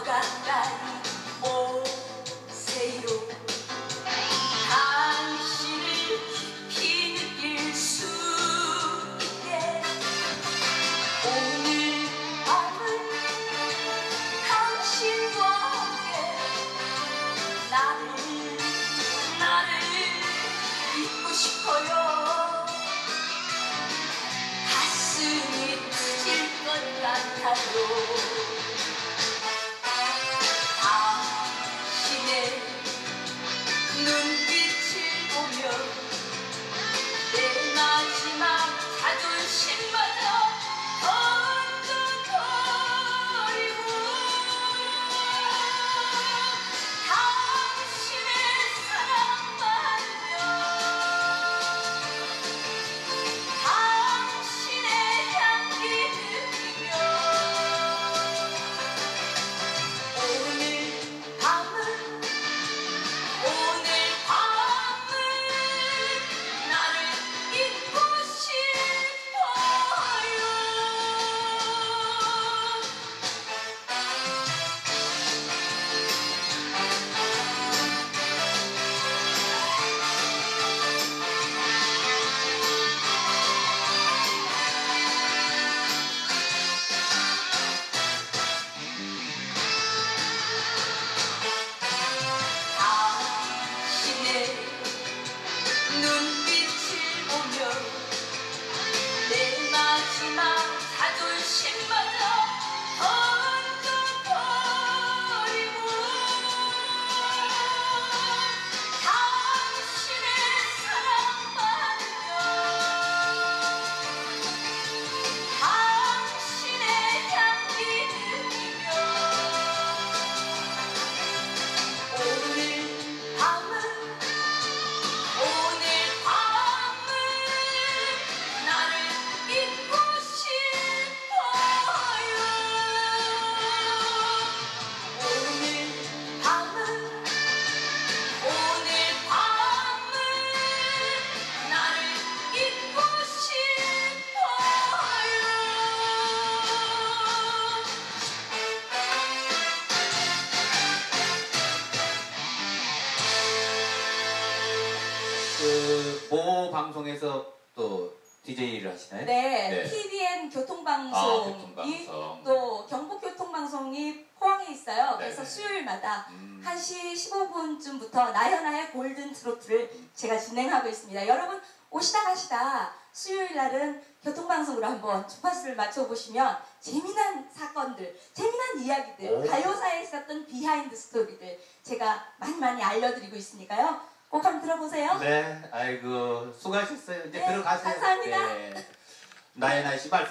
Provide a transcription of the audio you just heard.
걸어간다니 오 세요？당신이 느낄 수 있게 오늘 밤은 당신과 함께 나를 나를 잊고 싶어요 가슴이 터질 것 같아요 방송에서 또 DJ를 하시나요? 네, 네. TBN 교통방송이 아, 교통방송. 또 경북교통방송이 포항에 있어요. 네, 그래서 네. 수요일마다 음. 1시 15분쯤부터 나현아의 golden 트로트를 제가 진행하고 있습니다. 여러분 오시다 가시다 수요일 날은 교통방송으로 한번 주파수를 맞춰보시면 재미난 사건들, 재미난 이야기들, 오. 가요사에 있었던 behind story들 제가 많이 많이 알려드리고 있으니까요. 꼭 한번 들어보세요. 네, 아이고 수고하셨어요. 이제 네, 들어가세요. 감사합니다. 네. 나의 날씨 말.